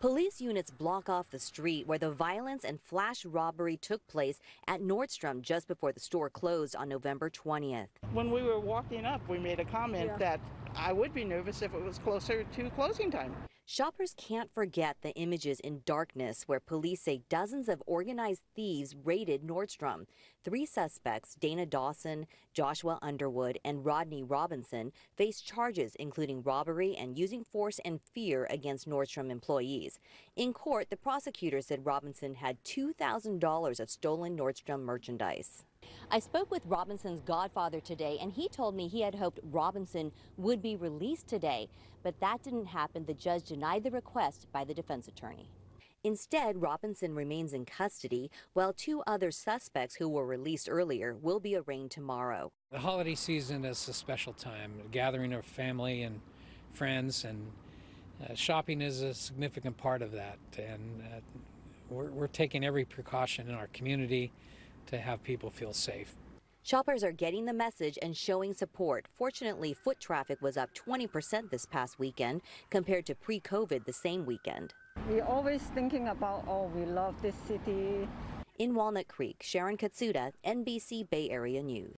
Police units block off the street where the violence and flash robbery took place at Nordstrom just before the store closed on November 20th. When we were walking up, we made a comment Yeah. that I would be nervous if it was closer to closing time. Shoppers can't forget the images in darkness where police say dozens of organized thieves raided Nordstrom. Three suspects, Dana Dawson, Joshua Underwood, and Rodney Robinson, face charges including robbery and using force and fear against Nordstrom employees. In court, the prosecutor said Robinson had $2,000 of stolen Nordstrom merchandise. I spoke with Robinson's godfather today, and he told me he had hoped Robinson would be released today, but that didn't happen. The judge denied the request by the defense attorney. Instead, Robinson remains in custody, while two other suspects who were released earlier will be arraigned tomorrow. The holiday season is a special time, a gathering of family and friends, and uh, shopping is a significant part of that. And uh, we're, we're taking every precaution in our community to have people feel safe. Shoppers are getting the message and showing support. Fortunately, foot traffic was up 20% this past weekend compared to pre COVID the same weekend. We're always thinking about, oh, we love this city. In Walnut Creek, Sharon Katsuda, NBC Bay Area News.